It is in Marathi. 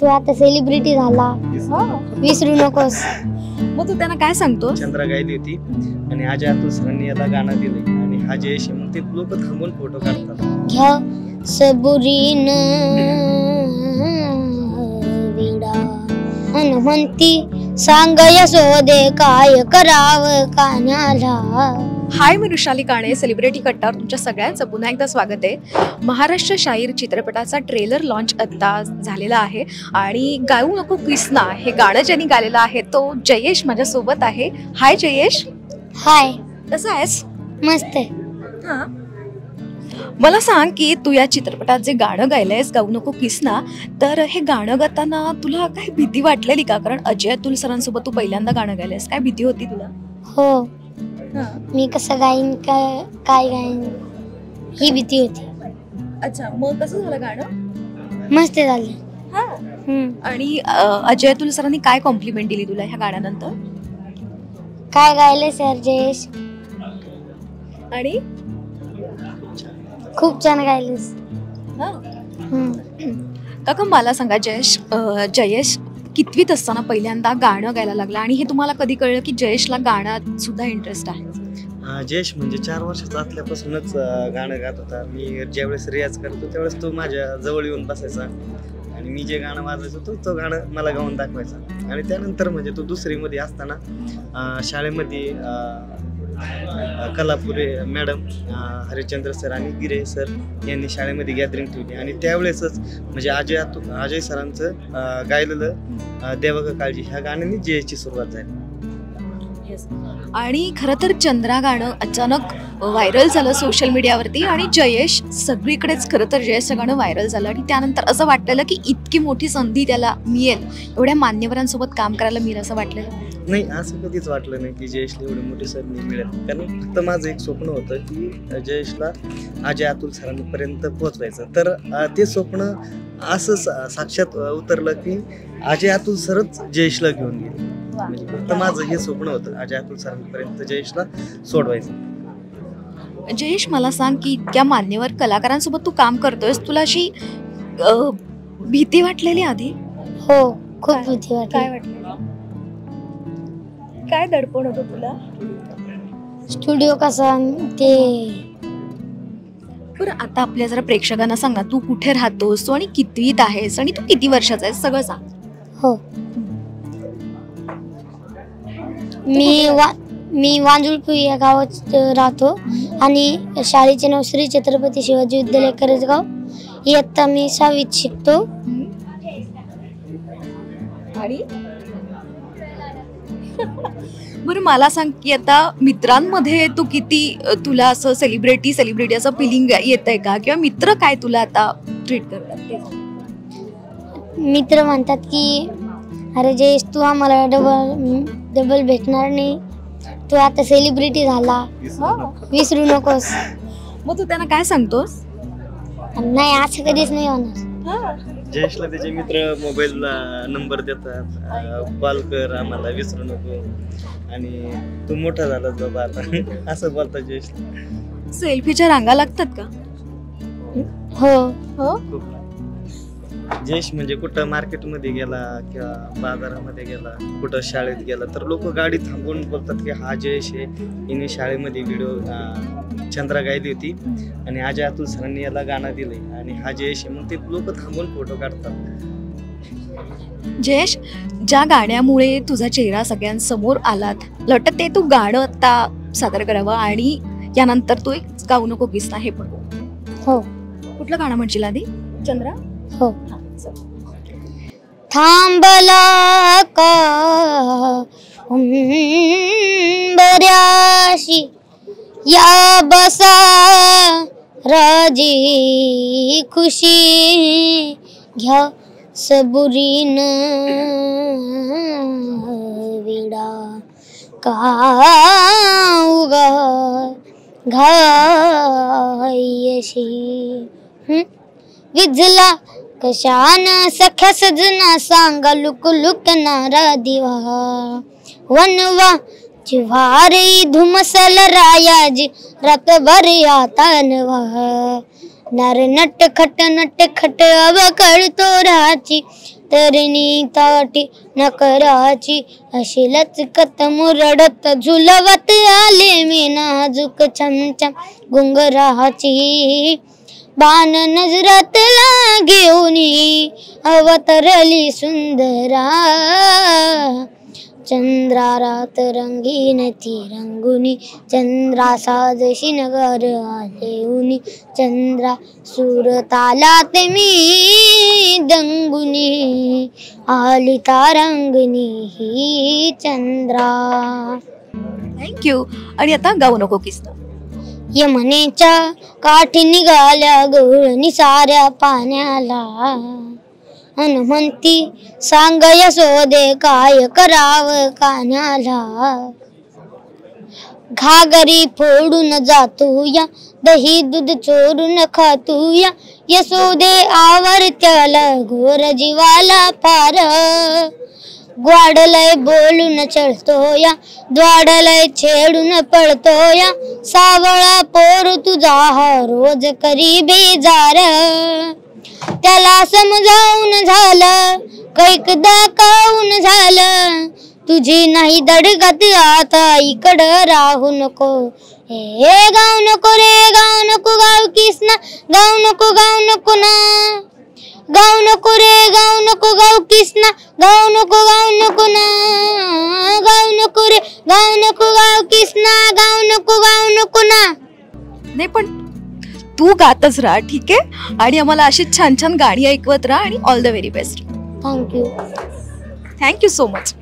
तू आता सेलिब्रिटी झाला. विसरू नकोस. मग तू त्यांना काय सांगतो चंद्रा गायली होती आणि अजय अतुल सरांनी याला गाणं दिलंय. आणि हा जयेश आहे. मग ते लोक थांबून फोटो काढतात. घ्या सबुरीन विडा. अन म्हणती सांग यशोदे काय कराव कान्याला हाय मी वृषाली काणे सेलिब्रिटी कट्टावर तुमच्या सगळ्यांचं पुन्हा एकदा स्वागत आहे. महाराष्ट्र शाहीर चित्रपटाचा ट्रेलर लॉन्च आत्ता झालेला आहे. आणि गाऊ नको किसना हे गाणं ज्यांनी गायलेलं आहे तो जयेश माझ्यासोबत आहे. हाय जयेश. हाय कसं आहेस? मस्त आहे. मला सांग की तू या चित्रपटात जे गाणं गायलंयस गाऊ नको किसना तर हे गाणं गाताना तुला काय भीती वाटलेली का? कारण अजय अतुल सरांसोबत तू पहिल्यांदा गाणं गायलंयस. काय भीती होती तुला? हो. मी कसं गाईन काय काय गाईन ही भीती होती. अच्छा मग कसं झालं गाणं? मस्त झाली. हम्म. आणि अ, अजय अतुल सरांनी काय कॉम्प्लिमेंट दिली तुला ह्या गाण्यानंतर? काय गायले सर जयेश? आणि? खूप छान गायलेस हा. हम्म. काका मला सांगा जयेश अ, जयेश कितवीत असताना पहिल्यांदा गाणं गायला लागलं आणि हे तुम्हाला कधी कळलं की जयेशला गाण्यात सुद्धा इंटरेस्ट आहे? जयेश म्हणजे चार वर्षाचा असल्यापासूनच गाणं गात होता. मी ज्यावेळेस रियाज करतो त्यावेळेस तो माझ्या जवळ येऊन बसायचा. आणि मी जे गाणं वाजायचो तो तो गाणं मला गाऊन दाखवायचा. आणि त्यानंतर म्हणजे तो दुसरीमध्ये असताना शाळेमध्ये कलापुरे मॅडम हरिचंद्र हरिश्चंद्र सर आणि गिरे सर यांनी शाळेमध्ये गॅदरिंग ठेवली. आणि त्यावेळेसच म्हणजे अजय अजय सरांचं गायलेलं देवग काळजी ह्या गाण्याने जयची सुरुवात झाली. आणि खरं तर चंद्रा गाणं अचानक व्हायरल झालं सोशल मीडियावरती आणि जयेश सगळीकडेच खरं तर जयेशचं गाणं व्हायरल झालं. आणि त्यानंतर असं वाटलेलं की इतकी मोठी संधी त्याला मिळेल. एवढ्या मान्यवरांसोबत काम करायला मिळेल असं वाटलेलं. नाही असं कधीच वाटलं नाही की जयेशला एवढी मोठी संधी मिळेल. कारण फक्त माझं एक स्वप्न होतं की जयेशला अजय अतुल सरांपर्यंत पोहोचवायचं. तर ते स्वप्न असं सा- साक्षात उतरलं की अजय अतुल सरच जयेशला घेऊन गेले. म्हणजे फक्त माझं हे स्वप्न होतं अजय अतुल सरांपर्यंत जयेशला सोडवायचं. जयेश मला सांग की इतक्या मान्यवर कलाकारांसोबत तू काम करतोयस तुला अशी भीती वाटलेली आधी? हो खूप काय? भीती वाटलं? काय दडपण होतं तुला? स्टुडिओ कसा ते बरं आता आपल्या जरा प्रेक्षकांना सांग ना तू कुठे राहतोस तू आणि कितवीत आहेस आणि तू किती वर्षाचा आहेस? सगळं सांग. हो. मी वा मी वांजुळपुरी या गावात अ, राहतो आणि शाळेचे नाव श्री छत्रपती शिवाजी विद्यालय करजगाव. इयत्ता मी सहावीत शिकतो. आणि? बरं मला सांग की आता मित्रांमध्ये तू किती तुला असं सेलिब्रिटी सेलिब्रिटी असं फिलिंग येत आहे का? किंवा मित्र काय तुला आता ट्रीट करतात. मित्र म्हणतात की अरे जयेश तू आम्हाला डबल डबल भेटणार नाही. तू आता सेलिब्रिटी झाला. विसरू नकोस. मग तू त्यांना काय सांगतोस? नाही असं कधीच नाही होणार. जयेशला त्याचे मित्र मोबाईलला नंबर देतात. कॉल कर आम्हाला विसरू नको. आणि तू मोठा झालास बाबा आता. असं बोलतात जयेशला. सेल्फीच्या रांगा लागतात का? हो. हो? जयेश म्हणजे कुठं मार्केटमध्ये गेला किंवा बाजारामध्ये गेला कुठं शाळेत गेला तर लोक गाडी थांबवून बोलतात की हा जयेश आहे. हिने शाळेमध्ये व्हिडिओ चंद्रा गायली होती आणि अजय अतुल सरांनी याला गाणं दिलंय आणि हा जयेश आहे. मग ते लोक थांबून फोटो काढतात. जयेश ज्या गाण्यामुळे तुझा चेहरा सगळ्यांसमोर आलात मला वाटतं ते तू गाणं आता सादर करावं आणि यानंतर तू एक गाऊ नको किसना हे पण. हो. कुठलं गाणं म्हणशील आधी? चंद्रा? हो. हा, थांबला का? बऱ्याशी या बसा राजी खुशी घ्या सबुरीन विडा. का उगा घायशी? विझला कशान सख्या सजना सांगा लुक लुक नारा दिवा। वनवा जिव्हारी धुमसल रायाजी रातभर यातनवा नर नट खट नट खट अब कळतो राची तरणी ताटी नकराची अशी लचकत मुरडत झुलवत आले मी नाजूक छमछम गुंगराची बाण नजरातला घेऊन अवतरली सुंदरा. चंद्रा रात रंगीन ती रंगुनी चंद्रा साजशी नगर आलेउनी चंद्रा सुरतालात मी दंगुनी आली तारंगनी ही चंद्रा. थँक्यू आणि आता गाऊ नको किस्ता. यमनेच्या काठी निघाल्या गवळणी साऱ्या पाण्याला. हनुमंती सांग यशोदे काय कराव कान्याला घागरी फोडून जातो या दही दूध चोरून खातो या यशोदे आवर त्याला घोर जीवाला पार ग्वाडलय बोलून चढतो या द्वाडलय छेडून पळतो या सावळा पोर तुझा हा रोज करी बेजार त्याला समजावून झालं कैकदा काऊन झालं तुझी नाही दडगत आता इकडं राहू नको. हे गाऊ नको रे गाव नको गाव किसना गाऊ नको गाऊ नको ना. गाव नको रे गाव नको गाव किसना गाव नको गाव नको ना गाव नको रे गाव नको गाव किसना गाव नको गाव नको ना. नाही पण तू गातच राहा ठीक आहे? आणि आम्हाला अशी छान छान गाणी ऐकवत राहा आणि all the very best thank you thank you so much